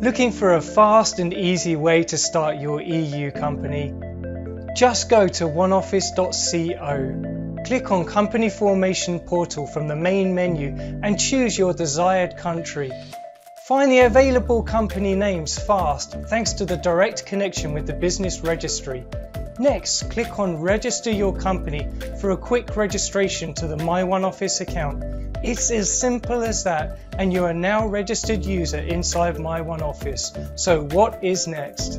Looking for a fast and easy way to start your EU company? Just go to oneoffice.co. Click on Company Formation Portal from the main menu and choose your desired country. Find the available company names fast thanks to the direct connection with the business registry. Next, click on Register your company for a quick registration to the My One Office account it's as simple as that, and you are now registered user inside My One Office. So, what is next?